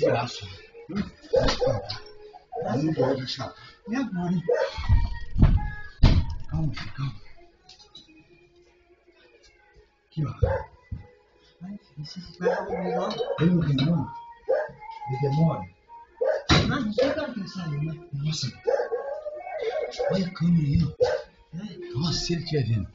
Gracias. Aí eu olho. E agora, hein? Calma, calma. Aqui, ó. Ai, esse vai dar melhor. Tem um rimão? ele demora. Ah, não sei o que ele saiu, né? Nossa. Olha a câmera aí, ó. Nossa, ele estiver vendo.